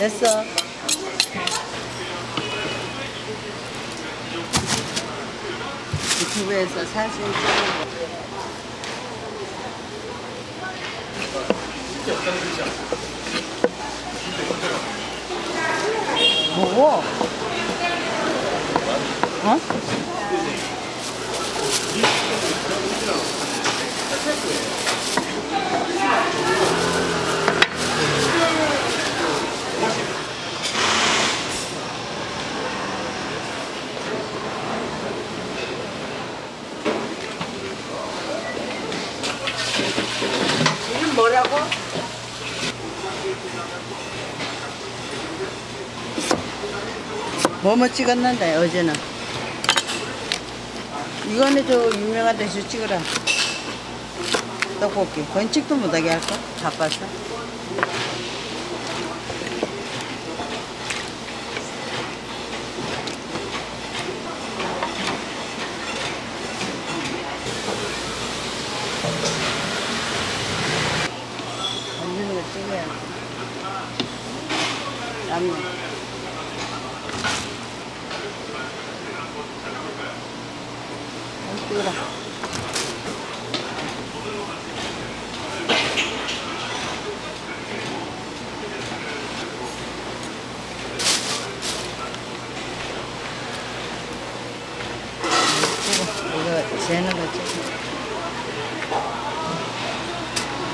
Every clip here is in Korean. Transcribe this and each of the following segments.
됐어. 유튜브에서 사진 찍는 거. 뭐고? 어? 뭐라고? 뭐뭐 찍었는데 어제는 이거는 저 유명한 데서 찍어라 떡볶이 건축도 못하게 할까? 바빠서 건지는 거 찍어야 남네 안 찍어라 찍어 이거 재는 거 찍어.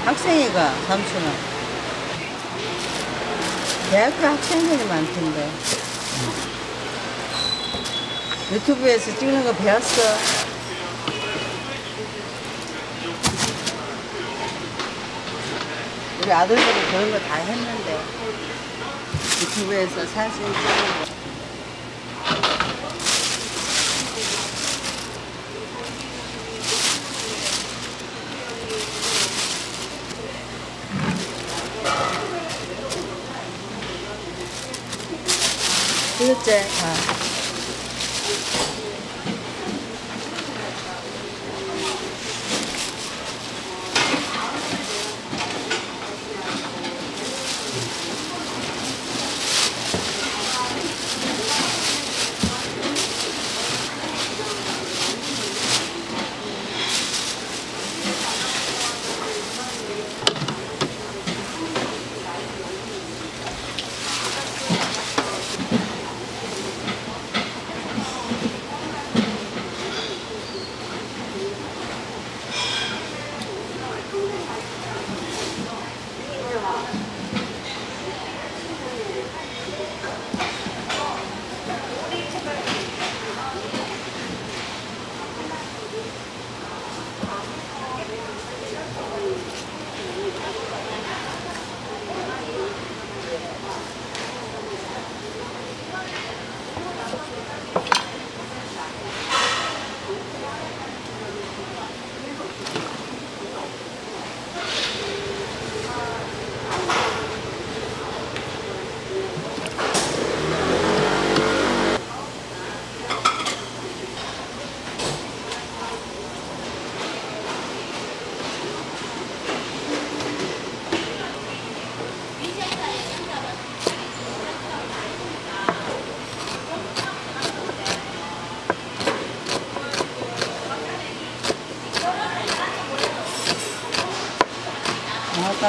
학생이가 삼촌은? 대학교 학생들이 많던데. 유튜브에서 찍는 거 배웠어 우리 아들들이 그런 거 다 했는데 유튜브에서 사진 찍는 거? 아.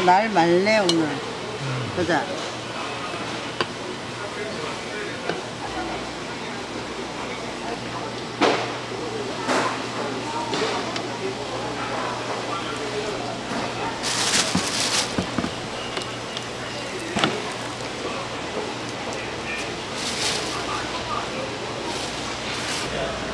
날 말래 오늘 음. 보자 Yeah.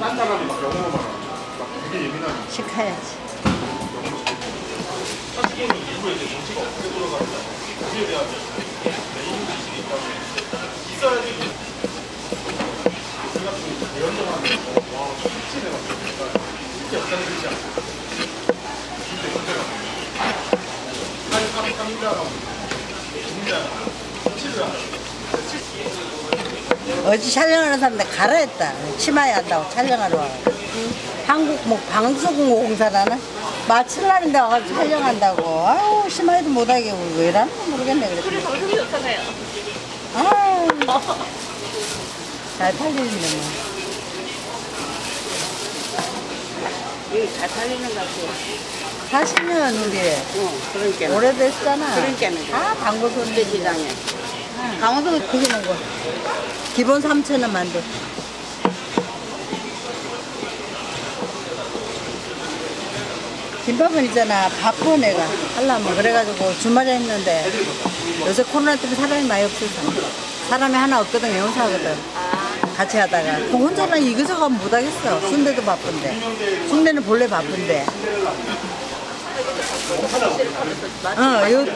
딴 사람이 막 영어만 막 되게 예민하게 시켜야지. 사실은 일부에 이제 정치가 어떻게 돌아가는지 거기에 대한 메인 지식이 있다면 있어야지 우리 같은 경우 대연정하는 거, 와, 미치네 막 그러니까 실제 역사는 그렇지 않고. 진짜 역사가 한, 한, 한자랑 중자랑 치를 한다 어제 촬영하는 사람들 가라 했다. 치마에 한다고 촬영하러 와. 한국 뭐 방송공사라나? 마칠라는데 와가지고 촬영한다고. 아유, 심하게도 못하게 왜 이러는지 모르겠네. 그랬더니. 그래 방송이 좋잖아요. 아유, 잘 팔리는데 뭐. 다 살리는 것 같아요. 40년 우리 어, 그러니까. 오래됐잖아. 그러니까는. 다 방고손 국제시장에. 강원도 그게 거. 기본 3,000원만 돼. 김밥은 있잖아. 바빠 내가. 하려면. 그래가지고 주말에 했는데 요새 코로나 때문에 사람이 많이 없어서 사람이 하나 없거든. 영사하거든. 같이 하다가. 그 혼자는 이거저거 못 하겠어. 순대도 바쁜데. 순대는 본래 바쁜데. 어, 요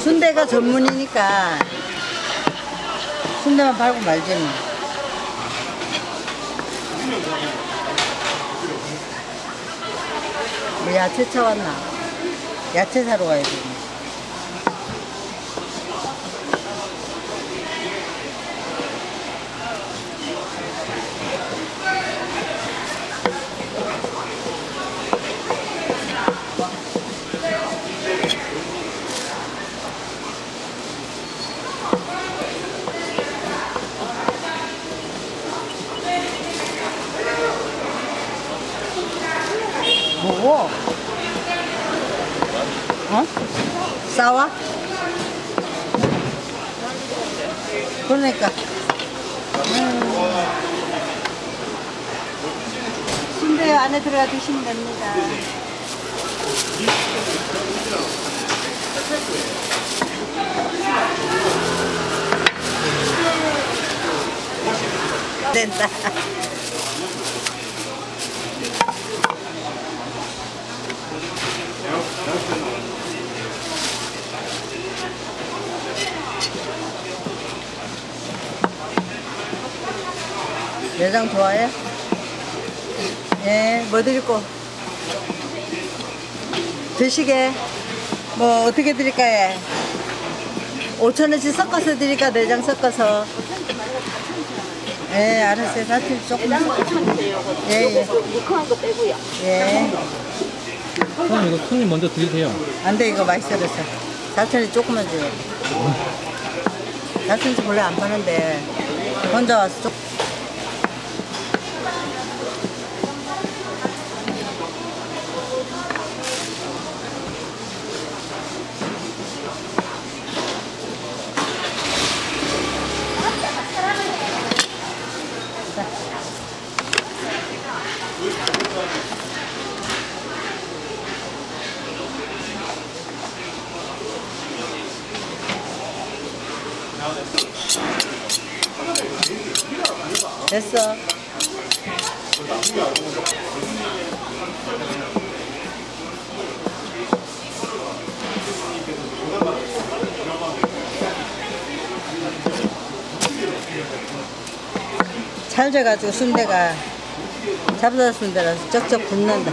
순대가 전문이니까 순대만 팔고 말지 뭐. 뭐 야채 차 왔나? 야채 사러 가야 돼. 뭐고? 어? 싸워? 그러니까. 음. 순대 안에 들어가 드시면 됩니다. 된다. 내장 좋아해? 예, 뭐 드릴 거? 드시게. 뭐 어떻게 드릴까요? 5천원씩 섞어서 드릴까? 내장 섞어서. 예, 알았어요. 사실 조금. 예, 예. 무큼한 거 빼고요. 예. 그럼 이거 손님 먼저 드리세요. 안 돼, 이거 맛있어졌어. 사천이 조금만 줘요. 사천이 원래 안 파는데, 혼자 와서 조 됐어. 찰져가지고 순대가 잡사 순대라서 쩍쩍 붙는다.